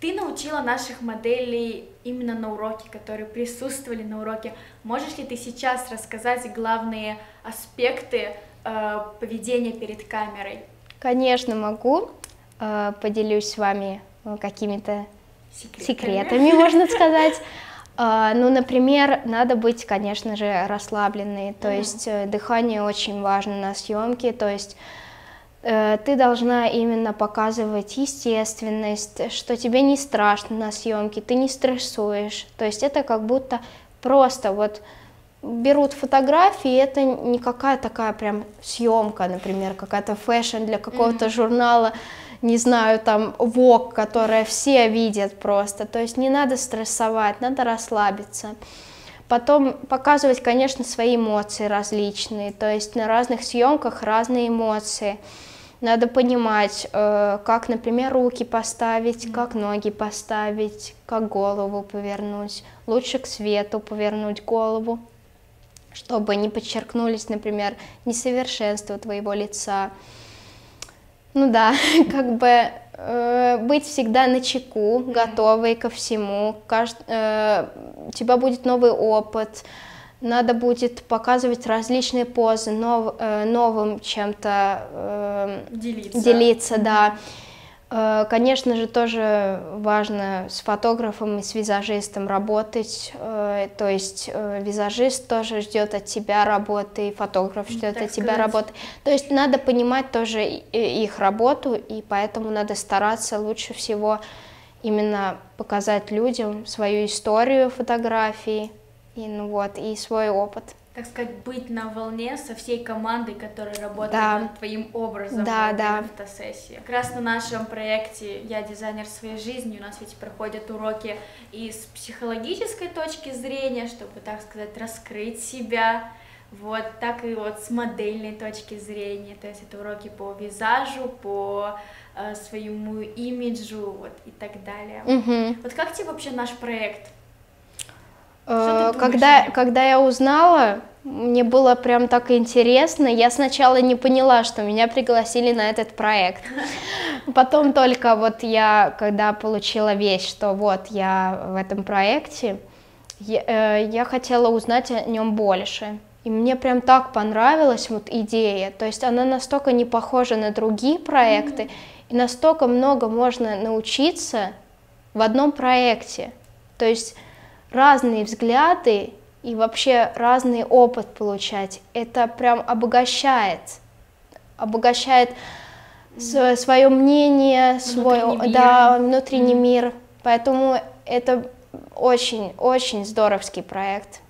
Ты научила наших моделей именно на уроке, которые присутствовали на уроке. Можешь ли ты сейчас рассказать главные аспекты э, поведения перед камерой? Конечно, могу. Э, поделюсь с вами э, какими-то секретами, секретами можно сказать. Э, ну, например, надо быть, конечно же, расслабленной, то mm-hmm. есть э, дыхание очень важно на съемке, то есть ты должна именно показывать естественность, что тебе не страшно на съемке, ты не стрессуешь. То есть это как будто просто вот берут фотографии, это не какая такая прям съемка, например, какая-то fashion для какого-то mm-hmm. журнала, не знаю, там, Vogue, которое все видят просто. То есть не надо стрессовать, надо расслабиться. Потом показывать, конечно, свои эмоции различные, то есть на разных съемках разные эмоции. Надо понимать, э, как, например, руки поставить, как ноги поставить, как голову повернуть. Лучше к свету повернуть голову, чтобы не подчеркнулись, например, несовершенства твоего лица. Ну да, как бы э, быть всегда на чеку, готовой ко всему. Кажд... Э, у тебя будет новый опыт, надо будет показывать различные позы, нов, э, новым чем-то э, делиться, делиться да. Э, конечно же, тоже важно с фотографом и с визажистом работать, э, то есть э, визажист тоже ждет от тебя работы, и фотограф ждет так от тебя работы. То есть надо понимать тоже их работу, и поэтому надо стараться лучше всего именно показать людям свою историю фотографии, и, ну вот, и свой опыт. Так сказать, быть на волне со всей командой, которая работает да. над твоим образом да, да. фотосессии. Как раз на нашем проекте «Я дизайнер своей жизни» у нас ведь проходят уроки и с психологической точки зрения, чтобы, так сказать, раскрыть себя, вот, так и вот с модельной точки зрения, то есть это уроки по визажу, по э, своему имиджу, вот, и так далее. Угу. Вот как тебе вообще наш проект? Э, когда, когда я узнала, мне было прям так интересно. Я сначала не поняла, что меня пригласили на этот проект. Потом только вот я, когда получила весть, что вот я в этом проекте, я, э, я хотела узнать о нем больше. И мне прям так понравилась вот идея. То есть она настолько не похожа на другие проекты, mm-hmm. и настолько много можно научиться в одном проекте. То есть разные взгляды и вообще разный опыт получать. Это прям обогащает, обогащает mm. свое мнение, свой внутренний да, мир. внутренний mm. мир. Поэтому это очень-очень здоровский проект.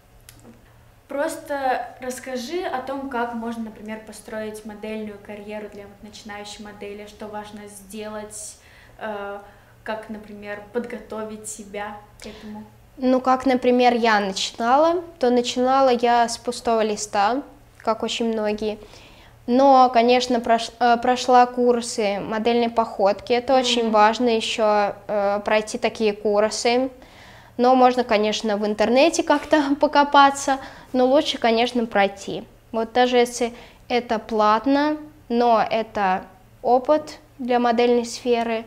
Просто расскажи о том, как можно, например, построить модельную карьеру для начинающей модели, что важно сделать, э, как, например, подготовить себя к этому. Ну, как, например, я начинала, то начинала я с пустого листа, как очень многие. Но, конечно, прош, э, прошла курсы модельной походки. Это mm-hmm. очень важно еще э, пройти такие курсы. Но можно, конечно, в интернете как-то покопаться, но лучше, конечно, пройти. Вот даже если это платно, но это опыт для модельной сферы.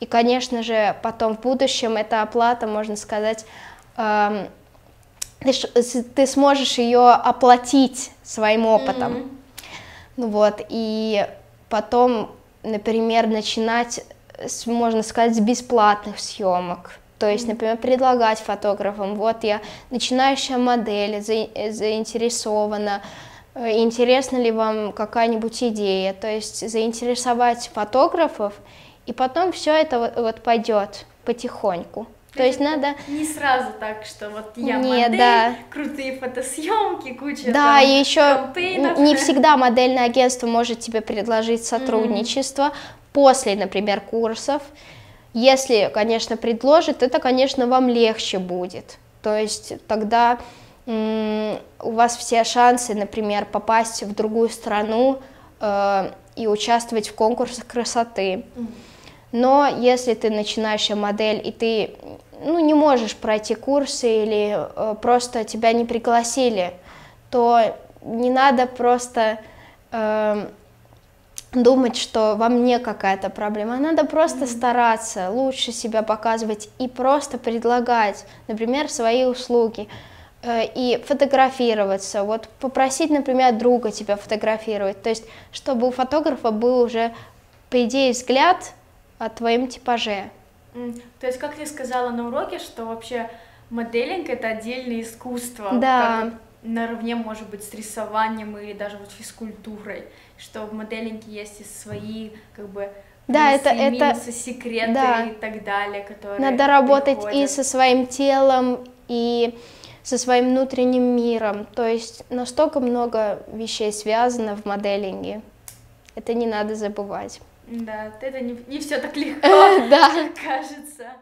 И, конечно же, потом в будущем эта оплата, можно сказать, ты, ты сможешь ее оплатить своим опытом. Mm-hmm. Ну вот, и потом, например, начинать, с, можно сказать, с бесплатных съемок. То есть, например, предлагать фотографам, вот я начинающая модель, за, заинтересована, э, интересна ли вам какая-нибудь идея, то есть заинтересовать фотографов, и потом все это вот, вот пойдет потихоньку. То есть надо... Не сразу так, что вот я Нет, модель, да. крутые фотосъемки, куча Да, там, и еще не всегда модельное агентство может тебе предложить сотрудничество mm-hmm. после, например, курсов. Если, конечно, предложит, это, конечно, вам легче будет. То есть тогда у вас все шансы, например, попасть в другую страну э- и участвовать в конкурсах красоты. Mm-hmm. Но если ты начинающая модель и ты ну, не можешь пройти курсы или э, просто тебя не пригласили, то не надо просто э, думать, что во мне какая-то проблема. Надо просто mm-hmm. стараться, лучше себя показывать и просто предлагать, например, свои услуги э, и фотографироваться. Вот попросить, например, друга тебя фотографировать. То есть, чтобы у фотографа был уже, по идее, взгляд о твоем типаже. Mm. То есть, как ты сказала на уроке, что вообще моделинг это отдельное искусство. Да. наравне, может быть, с рисованием или даже вот физкультурой, что в моделинге есть и свои, как бы, да, это, это секреты да. и так далее, которые Надо работать приходят. и со своим телом, и со своим внутренним миром. То есть настолько много вещей связано в моделинге. Это не надо забывать. Да, это не, не все так легко, да. кажется.